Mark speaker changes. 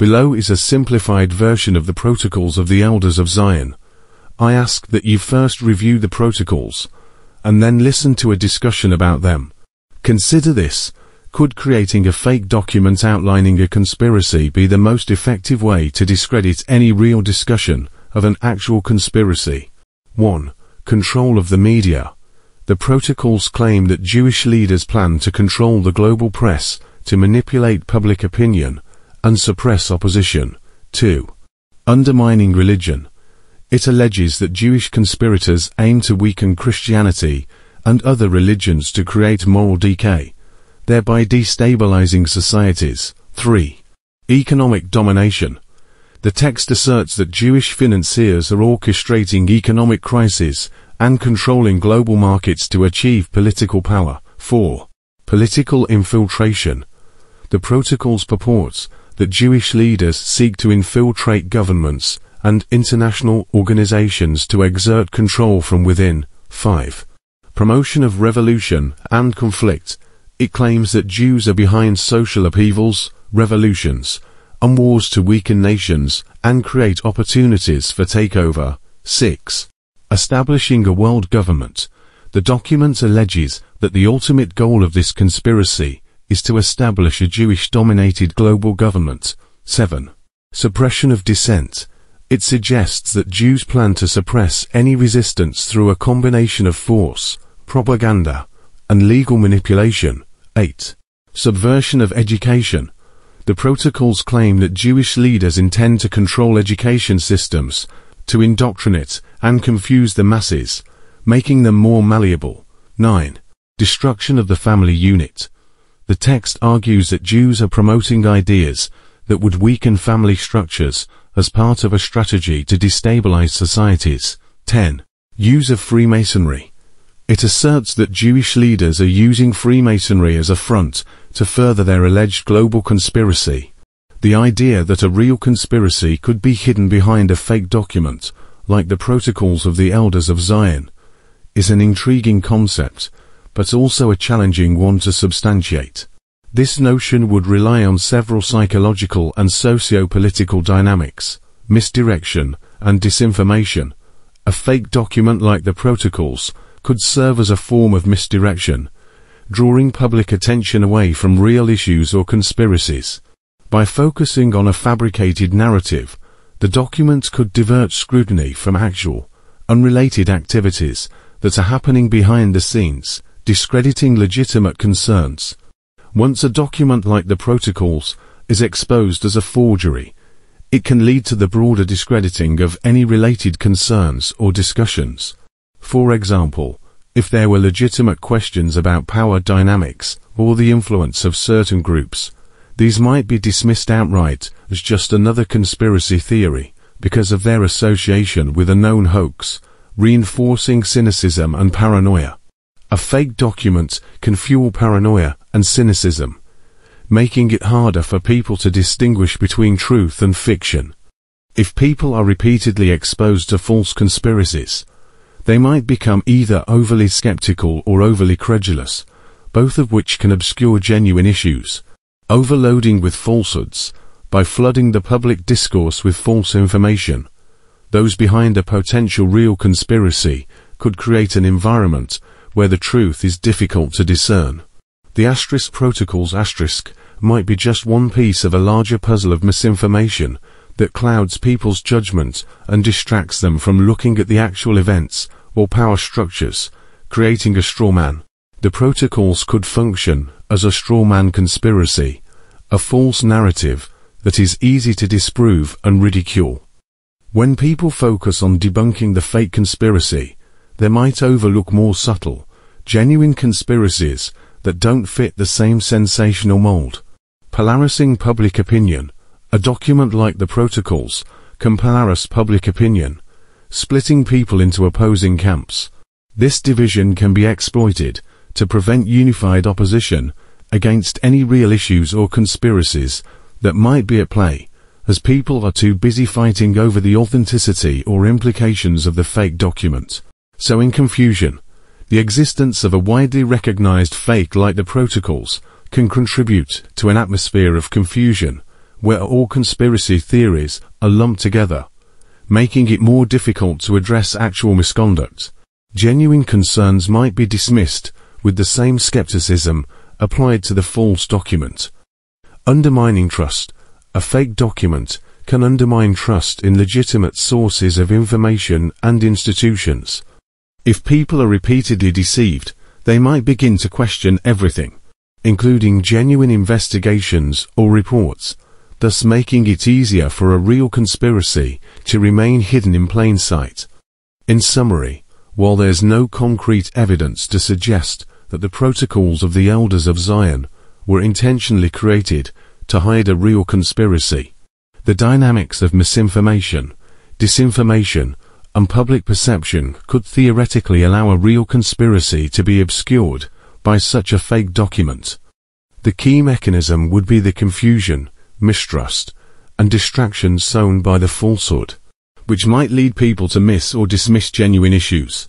Speaker 1: Below is a simplified version of the protocols of the Elders of Zion. I ask that you first review the protocols, and then listen to a discussion about them. Consider this. Could creating a fake document outlining a conspiracy be the most effective way to discredit any real discussion of an actual conspiracy? 1. Control of the media. The protocols claim that Jewish leaders plan to control the global press, to manipulate public opinion, and suppress opposition. 2. Undermining religion. It alleges that Jewish conspirators aim to weaken Christianity and other religions to create moral decay, thereby destabilizing societies. 3. Economic domination. The text asserts that Jewish financiers are orchestrating economic crises and controlling global markets to achieve political power. 4. Political infiltration. The protocols purports that Jewish leaders seek to infiltrate governments and international organizations to exert control from within. 5. Promotion of revolution and conflict. It claims that Jews are behind social upheavals, revolutions, and wars to weaken nations and create opportunities for takeover. 6. Establishing a world government. The document alleges that the ultimate goal of this conspiracy is to establish a Jewish-dominated global government. 7. Suppression of dissent. It suggests that Jews plan to suppress any resistance through a combination of force, propaganda, and legal manipulation. 8. Subversion of education. The protocols claim that Jewish leaders intend to control education systems, to indoctrinate and confuse the masses, making them more malleable. 9. Destruction of the family unit. The text argues that Jews are promoting ideas that would weaken family structures as part of a strategy to destabilize societies. 10. Use of Freemasonry. It asserts that Jewish leaders are using Freemasonry as a front to further their alleged global conspiracy. The idea that a real conspiracy could be hidden behind a fake document, like the Protocols of the Elders of Zion, is an intriguing concept, but also a challenging one to substantiate. This notion would rely on several psychological and socio-political dynamics, misdirection, and disinformation. A fake document like the protocols could serve as a form of misdirection, drawing public attention away from real issues or conspiracies. By focusing on a fabricated narrative, the document could divert scrutiny from actual, unrelated activities that are happening behind the scenes, discrediting legitimate concerns. Once a document like the protocols is exposed as a forgery, it can lead to the broader discrediting of any related concerns or discussions. For example, if there were legitimate questions about power dynamics or the influence of certain groups, these might be dismissed outright as just another conspiracy theory because of their association with a known hoax, reinforcing cynicism and paranoia. A fake document can fuel paranoia and cynicism, making it harder for people to distinguish between truth and fiction. If people are repeatedly exposed to false conspiracies, they might become either overly skeptical or overly credulous, both of which can obscure genuine issues. Overloading with falsehoods, by flooding the public discourse with false information, those behind a potential real conspiracy could create an environment where the truth is difficult to discern. The asterisk protocols asterisk might be just one piece of a larger puzzle of misinformation that clouds people's judgment and distracts them from looking at the actual events or power structures, creating a straw man. The protocols could function as a straw man conspiracy, a false narrative that is easy to disprove and ridicule. When people focus on debunking the fake conspiracy, they might overlook more subtle, genuine conspiracies that don't fit the same sensational mold. Polarizing public opinion. A document like the protocols can polarize public opinion, splitting people into opposing camps. This division can be exploited to prevent unified opposition against any real issues or conspiracies that might be at play, as people are too busy fighting over the authenticity or implications of the fake document. So in confusion, the existence of a widely recognized fake like the protocols can contribute to an atmosphere of confusion, where all conspiracy theories are lumped together, making it more difficult to address actual misconduct. Genuine concerns might be dismissed with the same skepticism applied to the false document. Undermining trust. A fake document can undermine trust in legitimate sources of information and institutions. If people are repeatedly deceived, they might begin to question everything, including genuine investigations or reports, thus making it easier for a real conspiracy to remain hidden in plain sight. In summary, while there's no concrete evidence to suggest that the protocols of the elders of Zion were intentionally created to hide a real conspiracy, the dynamics of misinformation, disinformation, and public perception could theoretically allow a real conspiracy to be obscured by such a fake document. The key mechanism would be the confusion, mistrust, and distraction sown by the falsehood, which might lead people to miss or dismiss genuine issues.